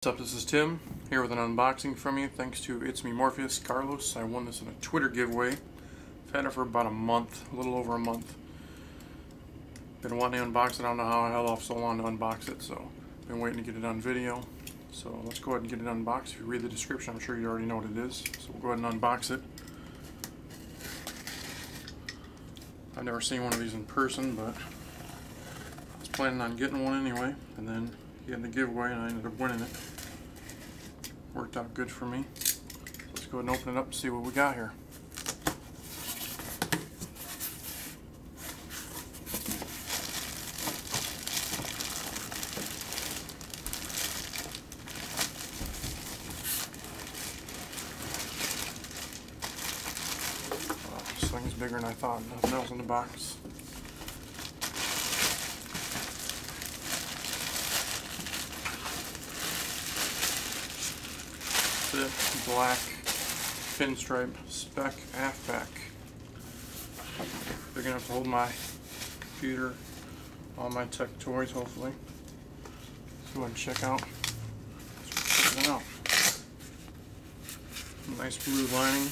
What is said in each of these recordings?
What's up, this is Tim, here with an unboxing from you. Thanks to It's Me Morpheus Carlos. I won this in a Twitter giveaway. I've had it for about a month, a little over a month. Been wanting to unbox it, I don't know how I held off so long to unbox it, so been waiting to get it on video. So let's go ahead and get it unboxed. If you read the description, I'm sure you already know what it is. So we'll go ahead and unbox it. I've never seen one of these in person, but I was planning on getting one anyway, and then had the giveaway and I ended up winning it. Worked out good for me. Let's go ahead and open it up and see what we got here. Oh, this thing's bigger than I thought. Nothing else in the box. Thick black pinstripe Speck AftPack. They're gonna have to hold my computer, all my tech toys hopefully. Let's go ahead and check out. Check. Nice blue lining.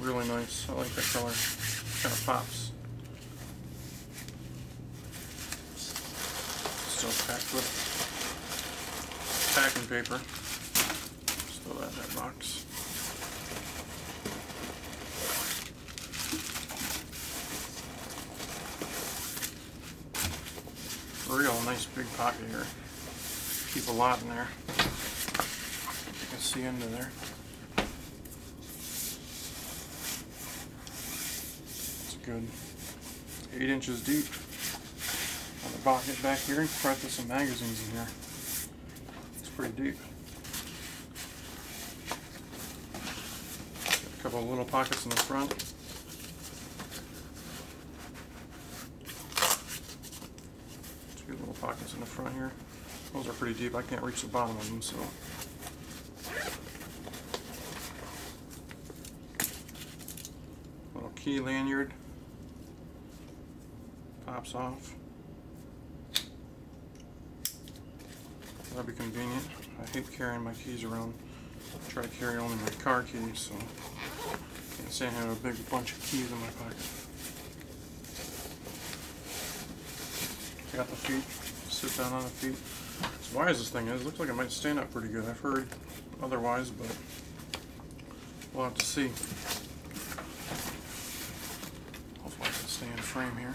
Really nice. I like that color. Kind of pops. Still packed with packing paper that that box. Real nice big pocket here. Keep a lot in there. You can see into there. It's good. Eight inches deep. On the pocket back here, probably put some magazines in here. It's pretty deep. Of little pockets in the front. Two little pockets in the front here. Those are pretty deep. I can't reach the bottom of them, so. Little key lanyard. Pops off. That'd be convenient. I hate carrying my keys around. I try to carry only my car keys, so can't say I have a big bunch of keys in my pocket. Got the feet, sit down on the feet. As wide as this thing is, it looks like it might stand up pretty good. I've heard otherwise, but we'll have to see. Hopefully I can stay in frame here.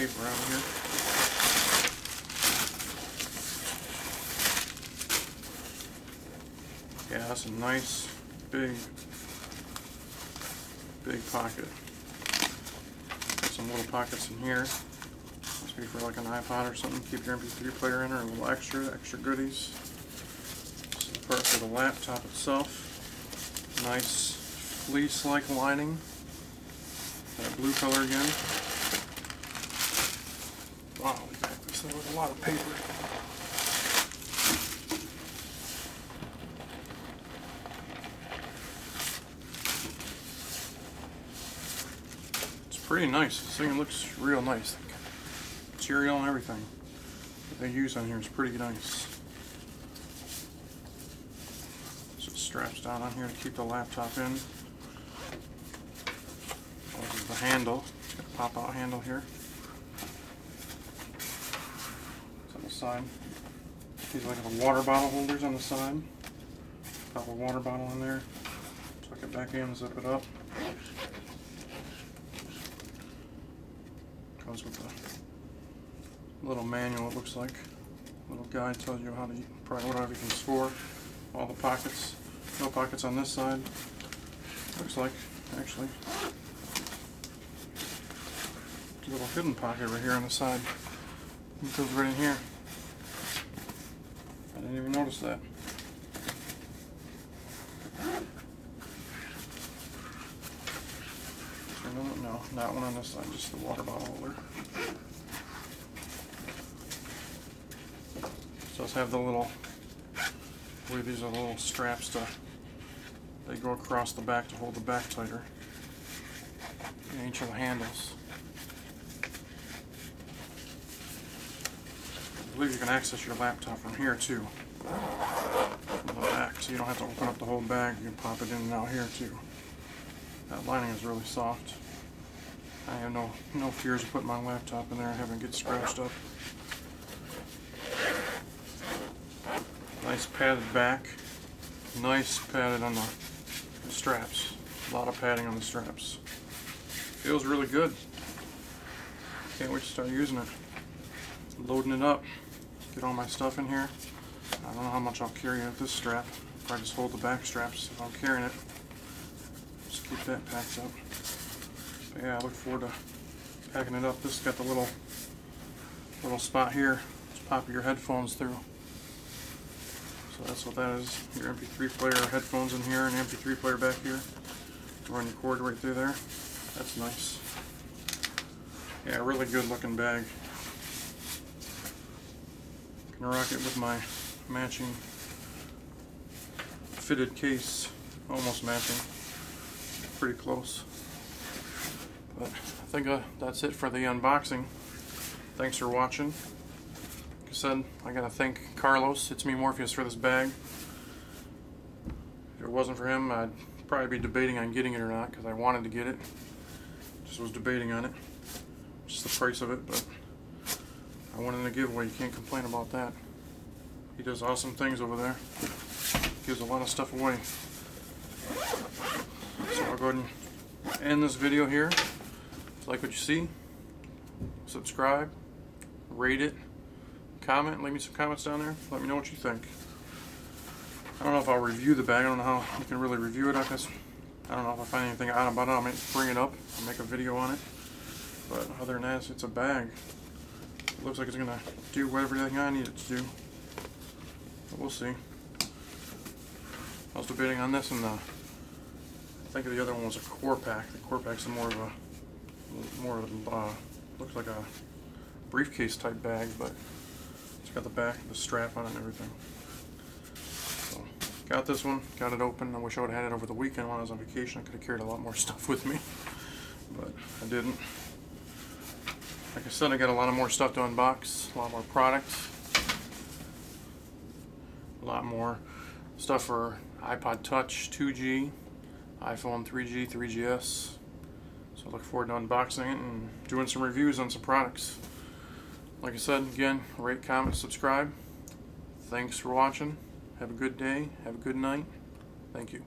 Paper out here. Yeah, that's a nice, big, big pocket. Some little pockets in here. Must be for like an iPod or something. Keep your MP3 player in or a little extra, extra goodies. Some part for the laptop itself. Nice fleece-like lining. That blue color again. Wow, got this with a lot of paper. It's pretty nice. This thing looks real nice. Material and everything that they use on here is pretty nice. So straps down on here to keep the laptop in. This is the handle. Pop-out handle here. Side. These like the water bottle holders on the side. Pop a water bottle in there. Tuck it back in, zip it up. Comes with a little manual it looks like. Little guide tells you how to probably whatever you can score. All the pockets. No pockets on this side. Looks like actually. A little hidden pocket right here on the side. It goes right in here. I didn't even notice that. No, not one on this side, just the water bottle holder. So have the little, believe these are the little straps to They go across the back to hold the back tighter. And each of the handles. I believe you can access your laptop from here too. From the back, so you don't have to open up the whole bag. You can pop it in and out here too. That lining is really soft. I have no no fears of putting my laptop in there and having it get scratched up. Nice padded back. Nice padded on the straps. A lot of padding on the straps. Feels really good. Can't wait to start using it. Loading it up. Get all my stuff in here. I don't know how much I'll carry with this strap. Probably just hold the back straps if I'm carrying it. Just keep that packed up. But yeah, I look forward to packing it up. This got the little little spot here. Just pop your headphones through. So that's what that is. Your MP3 player headphones in here and MP3 player back here. Run your cord right through there. That's nice. Yeah, really good looking bag. Gonna rock it with my matching fitted case. Almost matching. Pretty close. But I think uh, that's it for the unboxing. Thanks for watching. Like I said, I gotta thank Carlos, It's Me Morpheus, for this bag. If it wasn't for him, I'd probably be debating on getting it or not because I wanted to get it. Just was debating on it. Just the price of it, but I won in a giveaway. You can't complain about that. He does awesome things over there. Gives a lot of stuff away. So I'll go ahead and end this video here. If you like what you see, subscribe, rate it, comment, leave me some comments down there. Let me know what you think. I don't know if I'll review the bag. I don't know how you can really review it. I guess I don't know if I find anything out about it. I might bring it up and make a video on it. But other than that, it's a bag. Looks like it's gonna do whatever I need it to do. But we'll see. I was debating on this and the, I think the other one was a core pack. The core pack's more of a, more of a, uh, looks like a briefcase type bag, but it's got the back, the strap on it and everything. So, got this one, got it open. I wish I would have had it over the weekend when I was on vacation. I could have carried a lot more stuff with me, but I didn't. Like I said, I got a lot of more stuff to unbox, a lot more products a lot more stuff for iPod Touch 2G, iPhone 3G, 3GS. So I look forward to unboxing it and doing some reviews on some products. Like I said, again, rate, comment, subscribe. Thanks for watching. Have a good day. Have a good night. Thank you.